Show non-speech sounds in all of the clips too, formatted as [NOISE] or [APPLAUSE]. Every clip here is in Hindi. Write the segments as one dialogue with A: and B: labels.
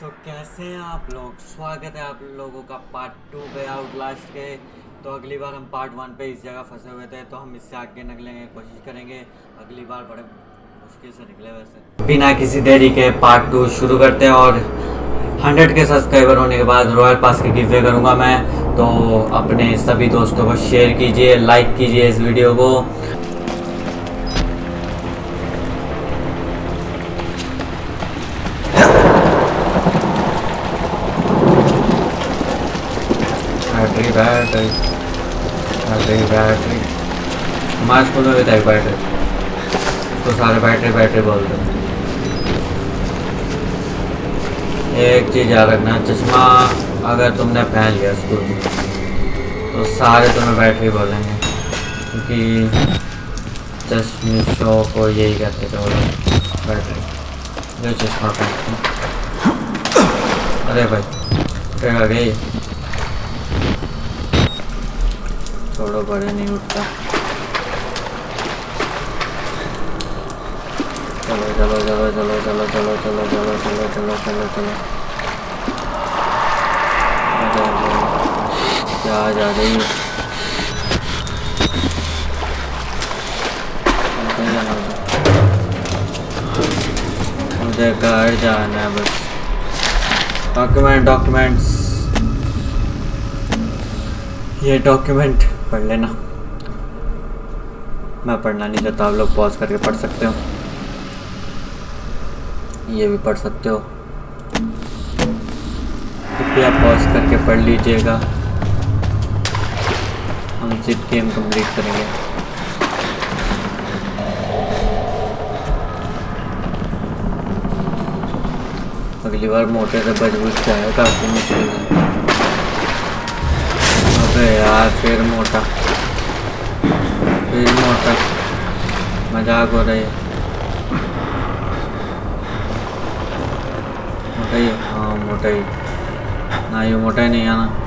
A: तो कैसे हैं आप लोग? स्वागत है आप लोगों का पार्ट टू पे आउटलास्ट के। तो अगली बार हम पार्ट वन पे इस जगह फंसे हुए थे तो हम इससे आगे निकलेंगे कोशिश करेंगे। अगली बार बड़े मुश्किल से निकले वैसे। बिना किसी देरी के पार्ट टू शुरू करते हैं और हंड्रेड के सब्सक्राइबर होने के बाद रॉयल पास के गिफ्ट करूँगा मैं। तो अपने सभी दोस्तों को शेयर कीजिए लाइक कीजिए इस वीडियो को। बैटरी बैटरी बैटरी हमारे स्कूल में भी था एक बैटरी उसको सारे बैटरी बैटरी बोलते एक चीज़ याद रखना, चश्मा अगर तुमने पहन लिया स्कूल में तो सारे तुम्हें बैटरी बोलेंगे, क्योंकि चश्मिशों को यही कहते थे लोग बैटरी जो चश्मा पहनते अरे भाई, फिर आ गई। छोड़ो बड़े नहीं उठता चलो चलो चलो चलो चलो चलो चलो चलो चलो चलो चलो चलो जा है जाना मुझे मुझे घर जाना है बस डॉक्यूमेंट डॉक्यूमेंट्स ये डॉक्यूमेंट पढ़ लेना। मैं पढ़ना नहीं चाहता, आप लोग पॉज करके पढ़ सकते हो। ये भी पढ़ सकते हो। कृपया पॉज करके पढ़ लीजिएगा। हम सिर्फ़ गेम कंप्लीट करेंगे। अगली बार मोटे से बच बुझ जाए काफ़ी मुश्किल है। अबे यार, फिर मोटा। फिर मोटा। मज़ाक हो रही है मोटा ही हाँ। मोटा ही। ना, ये मोटा ही नहीं है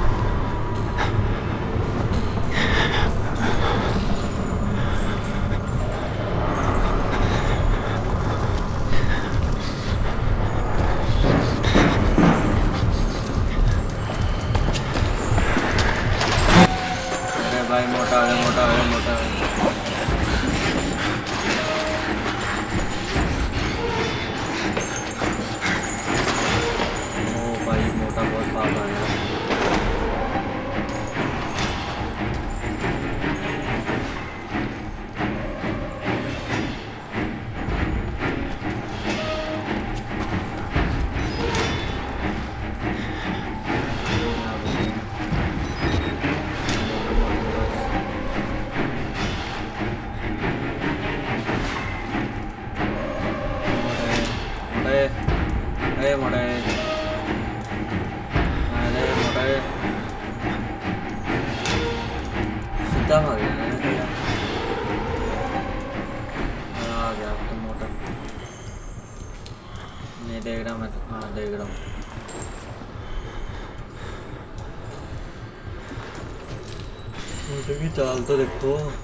A: चाल तो देखो।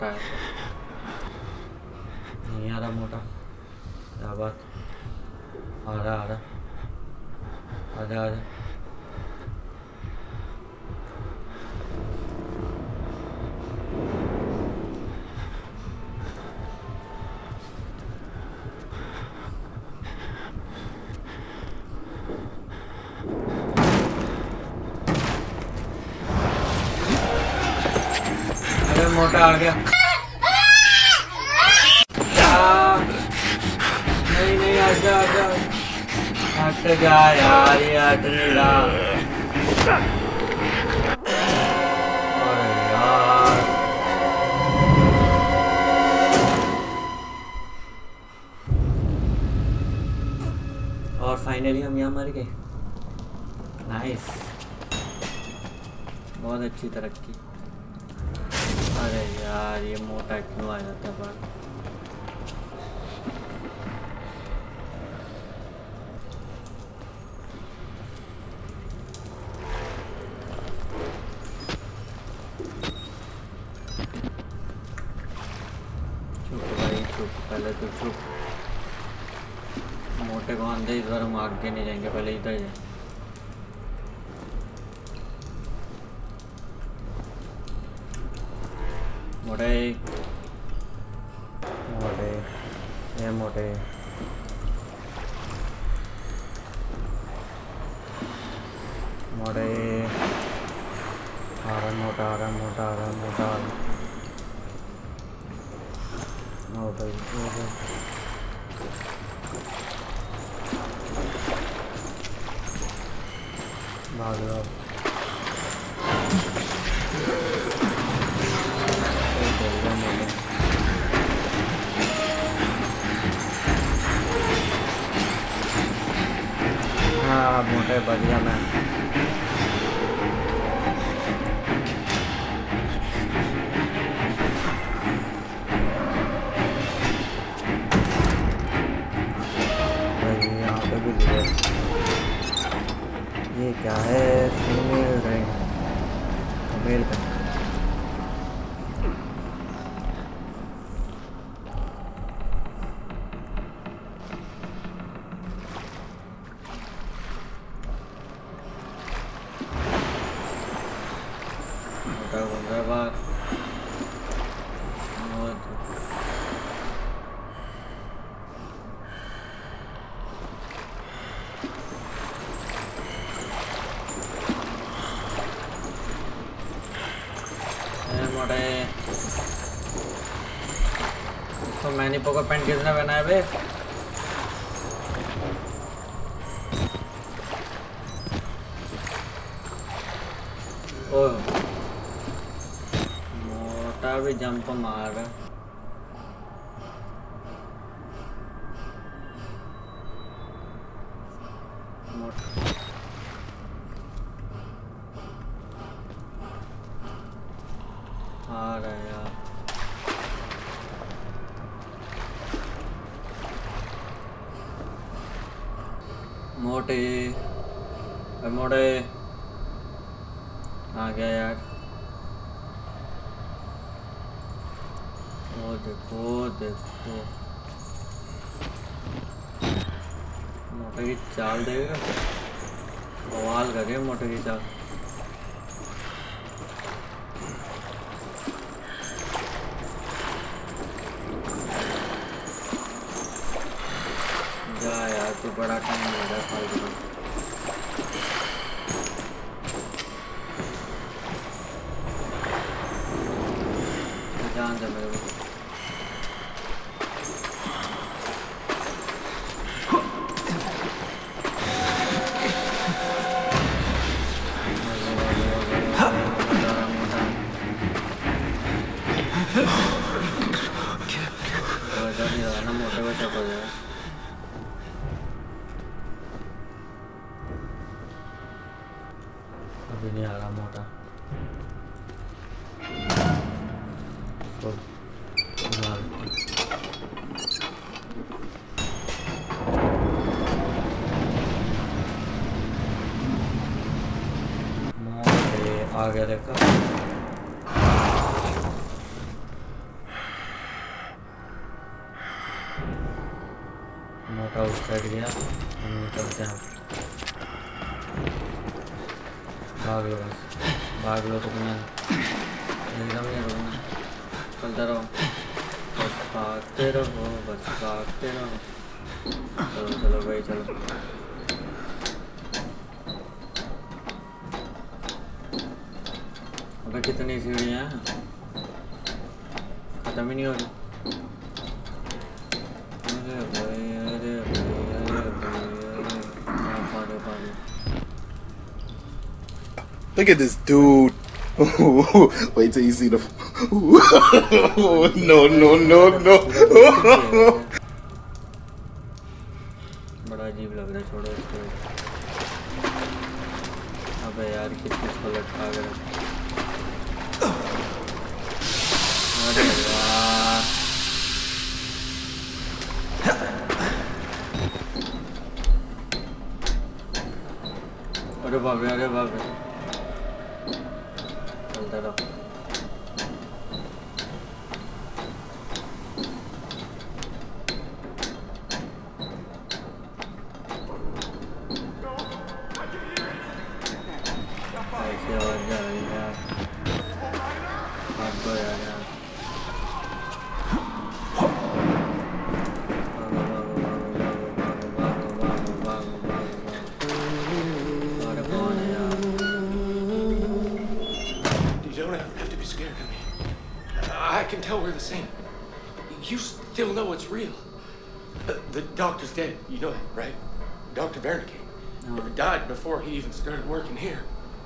A: मोटा है। नहीं आ रहा मोटा। क्या बात। आ रहा आ रहा आ रहा आ अरे मोटा आ गया। नहीं नहीं आजा आजा यार, ये और फाइनली हम यहाँ मर गए। नाइस बहुत अच्छी तरक्की। यार ये मोटा क्यों आ जाता है पहले तो चुप। मोटे को आंधे इस बार हम आगे नहीं जाएँगे, पहले इधर जाए। बढ़िया मैं मोटे तो मैंने पोको पैंट कितना बनाया बे? ओ मोटा भी जंप मार रहा है। मोटा आ रहा है यार मोटे अरे मोटे आ गया यार ओ देखो देखो मोटे की चाल देगा बवाल करे मोटे की चाल जा यार तू बड़ा टाइम हो आ गया देखा। मोटा उस साइड गया, हम निकलते हैं। भाग लो बस, भाग लो रुकना एकदम नहीं रुकना चलते रहो। बस भागते रहो, बस भागते रहो। चलो चलो भाई, चलो। अबे कितनी सीढ़ियाँ हैं खत्म ही नहीं हो रही अरे भाई अरे भाई अरे भाई अरे हाँ, पानी पानी
B: Look at this dude. [LAUGHS] Wait till you see the. [LAUGHS] no, no, no, no. [LAUGHS]
A: vai ver, vai ver.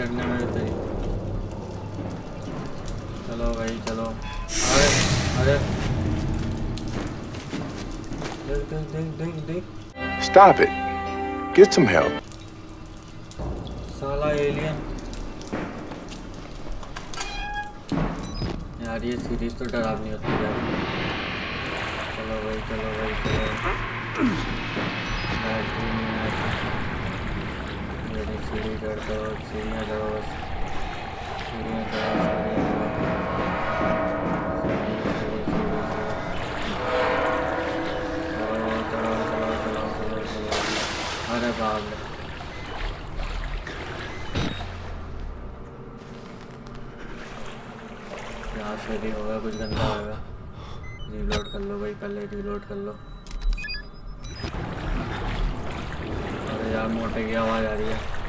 A: चढ़ने में तेरी चलो भाई चलो। अरे अरे। देख देख देख देख देख।
B: Stop it. Get some help.
A: साला एलियन यार ये सीरीज़ तो डरावनी होती है यार। चलो भाई चलो भाई चलो। बैटरी नहीं मेरी सीढ़ी दो, सीढ़ियाँ सीढ़ियाँ यहाँ से भी होगा? कुछ गंदा होगा। रीलोड कर लो भाई पहले रीलोड कर लो। यार मोटे की आवाज़ आ रही है।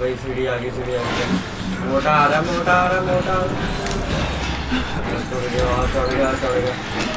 A: भाई, सीढ़ी आगे सीढ़ी आगे मोटा आ रहा है मोटा। आ रहा है मोटा चढ़ गया चढ़ गया चढ़ गया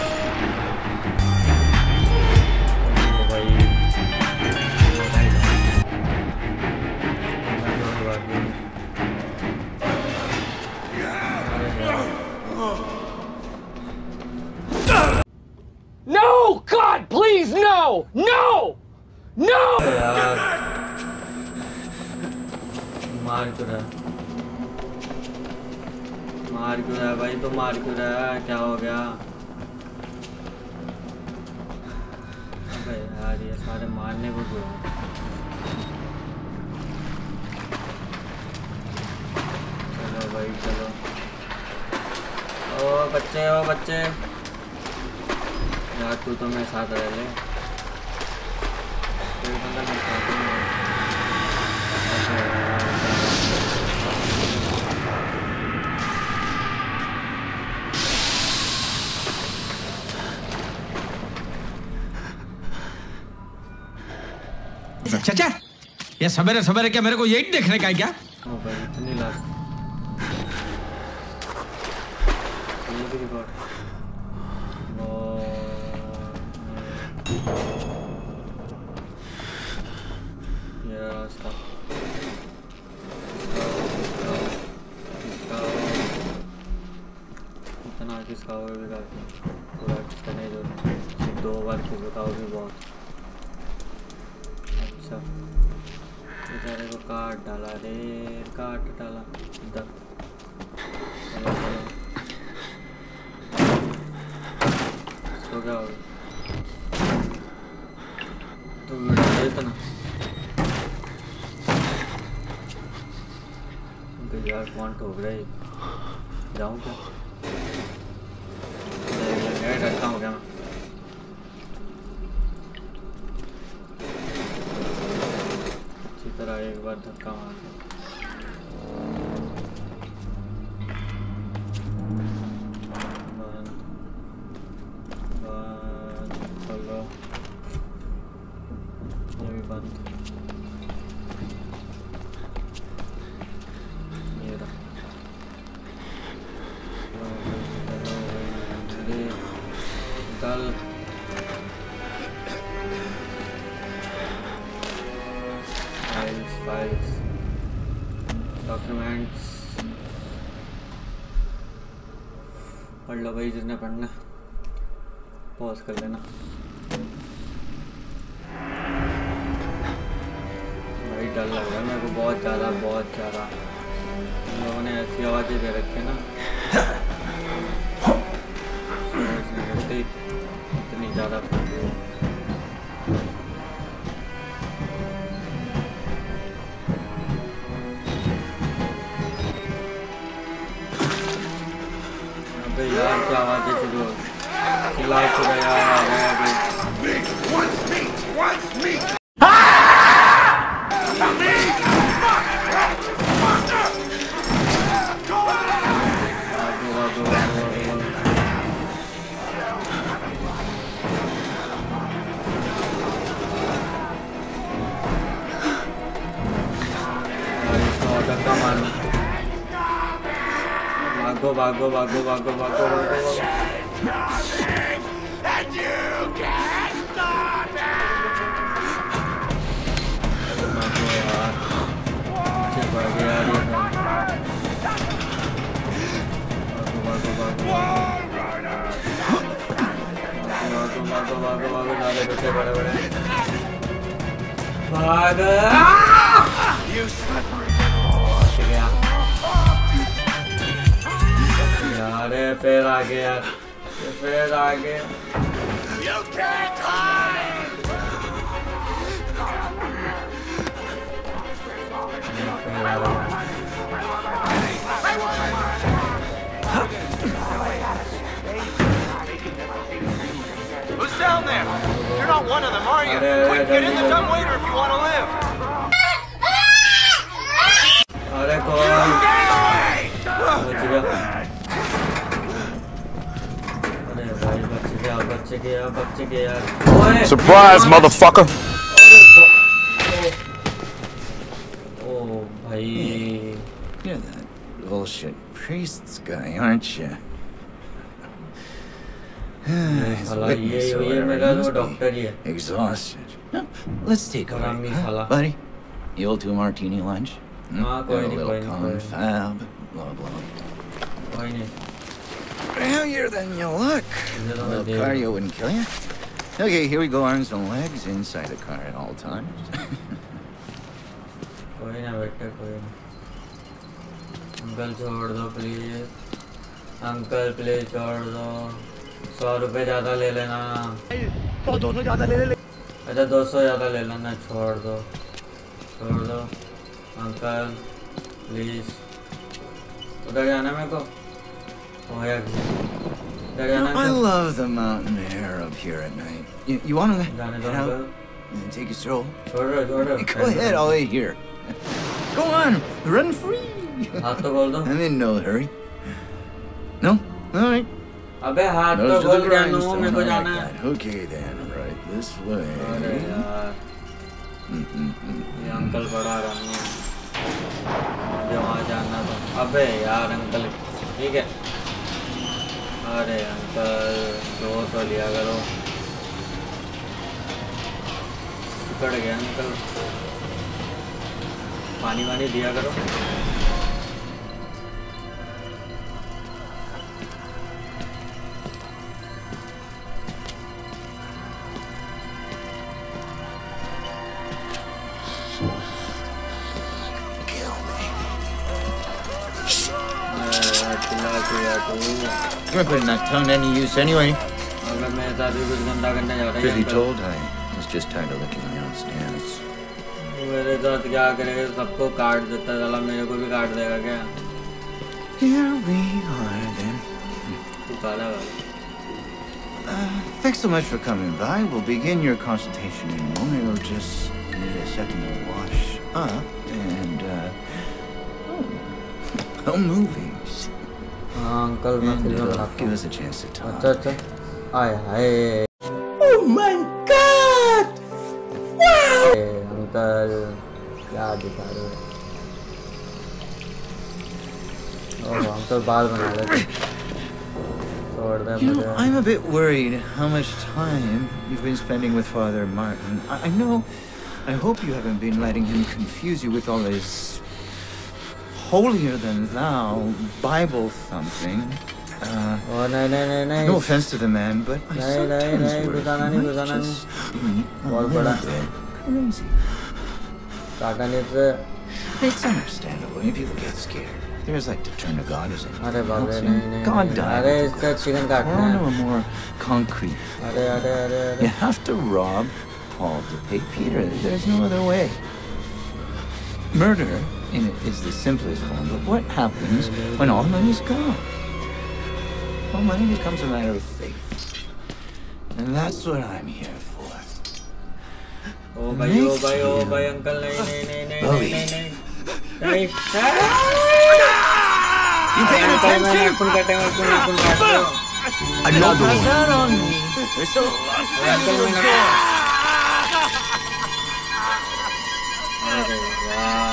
A: बच्चे ओ बच्चे। यार, तू तो मेरे साथ रह ले। ही है।
C: चाचा, ये सवेरे सवेरे क्या मेरे को यही देखने का है क्या?
A: अच्छा। बेचारे को काट डाला रे काट डाला, इधर। चलो चलो इसको क्या हो तो वीडियो यार कौन ठोक रहा है जाऊँ क्या? फाइल्स डॉक्यूमेंट्स पढ़ लो भाई जिसने पढ़ना पॉज कर लेना। भाई डर लग रहा है मेरे को बहुत ज़्यादा बहुत ज़्यादा। इन लोगों ने ऐसी आवाज़ें दे रखी है ना। इतनी ज़्यादा क्या आवाज़ें शुरू हो चिल्ला चिल्ला go back, go back, go back, go back, go back, go back. You suck. Go go go. Go go go यार ये फिर आ गया ये फिर आ गया ये फिर आ गया
D: Who's down there? You're not one of them, are you?
A: अरे,
D: Quick, get in the
A: जल्दी,
D: dumbwaiter if you want to live.
A: अरे कौन बच गया
B: Surprise, motherfucker!
A: Oh, boy!
E: Surprise You're that bullshit priest's guy, aren't you? His witness exhausted. No, let's take a break, huh, buddy. The old two martini lunch. Hmm? a little confab, blah blah.
A: कोई नहीं
E: Heavier than you look.
A: इधर
E: A
A: तो मैं
E: little
A: देख रहा हूँ।
E: cardio wouldn't kill you. Okay, here we go, arms and legs inside the car at all times.
A: कोई ना बेटे कोई ना अंकल छोड़ दो प्लीज अंकल प्लीज छोड़ दो सौ रुपये ज़्यादा ले लेना
F: तो दोनों ज्यादा ले ले
A: अच्छा दो सौ ज़्यादा ले लेना छोड़ दो छोड़ दो अंकल प्लीज उधर जाना मेरे को हो या उधर जाना
E: I
A: है
E: love the mountain air up here at night. You, you want to
A: जाने दो
E: head out
A: uncle
E: and take a stroll? [LAUGHS]
A: छोड़ रहे छोड़ रहे
E: Go ahead, I'll wait here. Go on, run free.
A: हाथ तो खोल दो
E: I'm in no hurry. No? All right.
A: अबे हाथ तो
E: Nose to the
A: खोल क्या नो
E: grindstone.
A: मेरे को
E: I like
A: जाना है
E: that. Okay then, right this way.
A: अरे यार
E: Mm-mm-mm.
A: ये अंकल बड़ा आरामी है मुझे वहाँ जाना था अबे यार अंकल ठीक है अरे अंकल दो तो लिया करो। सिकड़ गया अंकल। पानी वानी दिया करो।
E: You're not putting that tongue to any use anyway.
A: अगर मेरे साथ भी कुछ गंदा करने जा रहा है
E: Truth be
A: uncle
E: told, I was just tired of licking my own stance.
A: मेरे साथ क्या करेगा सबको काट देता चला मेरे को भी काट देगा क्या
E: Here we are then.
A: तू काला वाला
E: Uh, thanks so much for coming by. We'll begin your consultation in a moment. We'll just need a second to wash up and, uh, oh, oh [LAUGHS] movies.
A: हाँ अंकल मैं
E: And
A: फिल्म
E: it'll
A: बनाता
E: give
A: हूँ
E: us a chance to talk.
A: अच्छा अच्छा आय हाय
E: Oh my god!
A: A, uncle क्या दिखा रहे हो ओह अंकल बाल बना रहे थे छोड़ दे
E: You know,
A: मुझे
E: I'm a bit worried how much time you've been spending with Father Martin. I, I know, I hope you haven't been letting him confuse you with all his holier than thou Bible something. Uh,
A: oh, no,
E: no offense to the man, but I sometimes
A: were
E: just crazy. It's understandable. You people get scared. There's like to turn to God as anything else. And God died.
A: We're
E: on a more concrete. You have to rob Paul to pay Peter. There's no other way. Murder in it is the simplest form, but what happens when all money is gone? Well, money becomes a matter of faith. And that's what I'm here for.
A: Oh, by oh,
E: by
A: oh, by uncle. Believe.
E: You paying attention?
A: Ah!
E: Another one. Not on me. There's so much.
A: Okay, wow.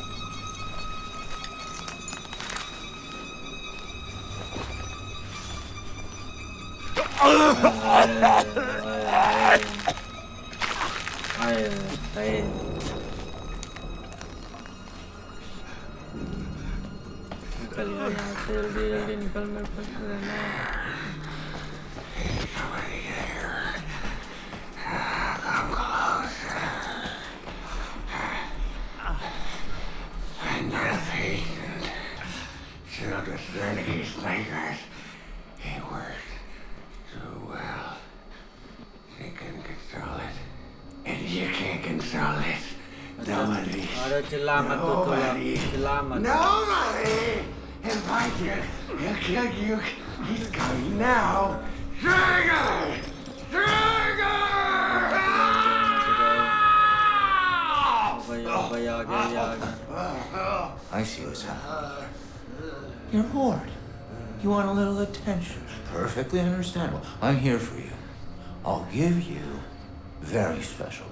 G: Hayır, hayır. Kalian yang terjadi di dalam permainan. Salamat, Nobody. Salamat. And you. He's coming now. Trigger. Trigger.
A: Ah!
E: I see what's happening. Uh, You're bored. You want a little attention. Perfectly understandable. I'm here for you. I'll give you very special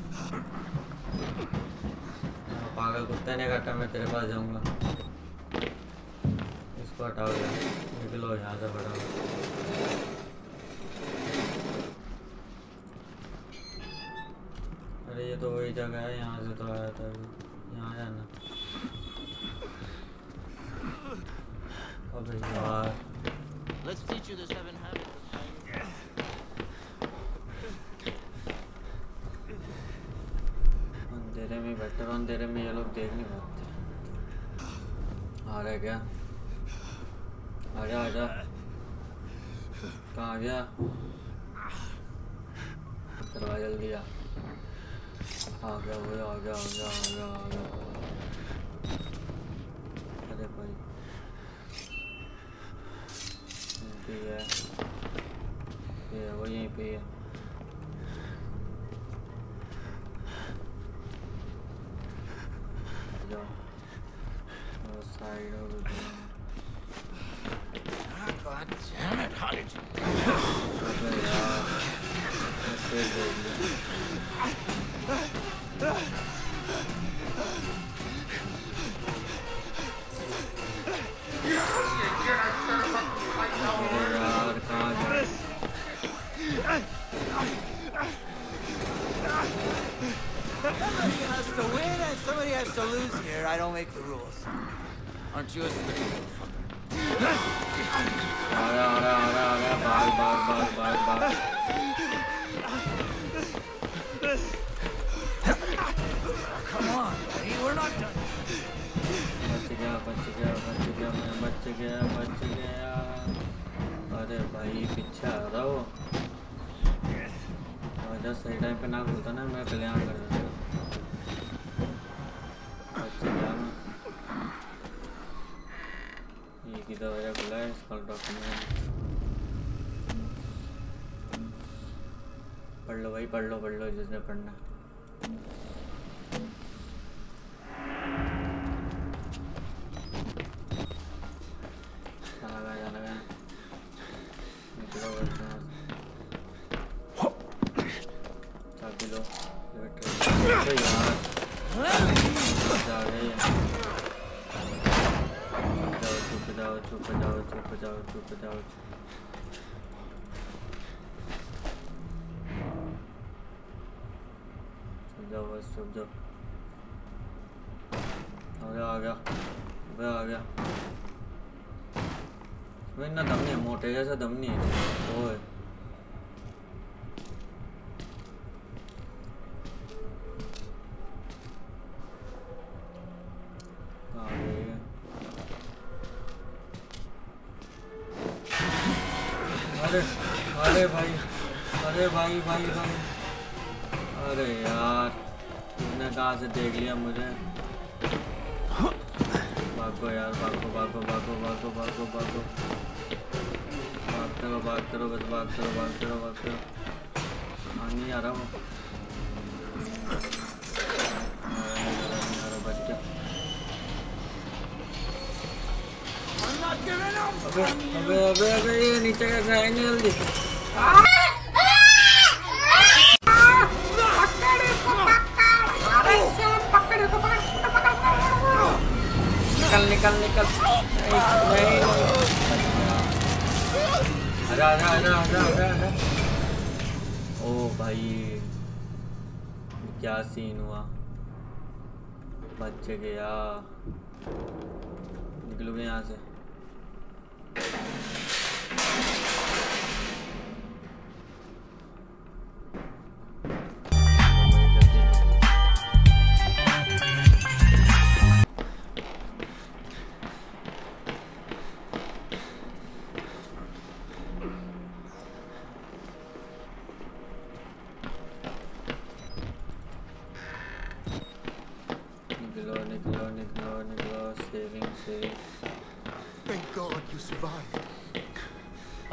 A: पागल कुत्ते ने काटा, मैं तेरे पास जाऊँगा। इसको हटाओ यार, निकलो यहाँ से बड़ा अरे ये तो वही जगह है, यहाँ से तो आया था अभी यहाँ जाना अबे यार
H: Let's teach you the seven habits.
A: अंधेरे में बेटर अंधेरे में ये लोग देख नहीं पाते आ रहा है क्या आजा आजा कहाँ गया। चला जल्दी आ। आ गया वो आ गया आ गया आ गया आ गया। अरे भाई। ठीक है ये वो यहीं पे ही।
E: Done.
A: बच गया बच गया बच गया। मैं बच गया बच गया अरे भाई पीछे आ रहा वो वजह सही टाइम पे ना खुलता ना मैं कल्याण कर देता बच गया मैं ये की दरवाज़ा खुला है इसका डॉक्यूमेंट पढ़ लो भाई पढ़ लो पढ़ लो जिसने पढ़ना। चुप जाओ आ गया आ गया अबे आ गया इसमें इतना दम नहीं है, मोटे जैसा दम नहीं है। ओए। अरे अरे भाई अरे भाई भाई भाई। अबे ये नीचे कैसे आएँगे जल्दी निकल निकल निकल। ओ भाई, क्या सीन हुआ? बच गया। निकलोगे यहाँ से?
I: Thank God you survived.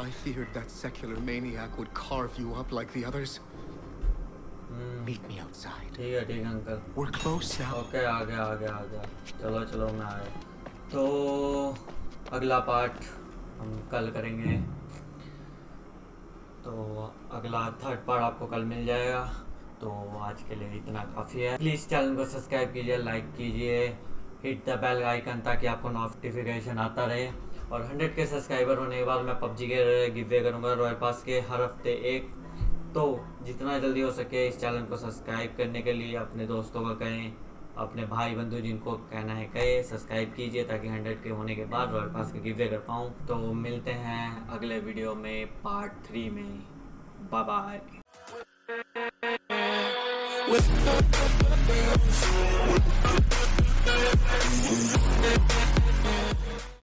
I: I feared that secular maniac would carve you up like the others. Meet me outside.
A: ठीक है ठीक है uncle
I: We're close now.
A: Okay आ गया आ गया आ गया. चलो चलो मैं आया तो अगला पार्ट हम कल करेंगे. तो अगला थर्ड पार्ट आपको कल मिल जाएगा. तो आज के लिए इतना काफ़ी है. प्लीज़ चैनल को सब्सक्राइब कीजिए लाइक कीजिए. हिट द बेल आइकन ताकि आपको नोटिफिकेशन आता रहे. और 100 के सब्सक्राइबर होने के बाद मैं पबजी के गिवे करूँगा रॉयल पास के हर हफ़्ते एक। तो जितना जल्दी हो सके इस चैनल को सब्सक्राइब करने के लिए अपने दोस्तों को कहें, अपने भाई बंधु जिनको कहना है कहे, सब्सक्राइब कीजिए ताकि हंड्रेड के होने के बाद रॉयल पास के गिवे कर पाऊँ। तो मिलते हैं अगले वीडियो में पार्ट थ्री में। बाय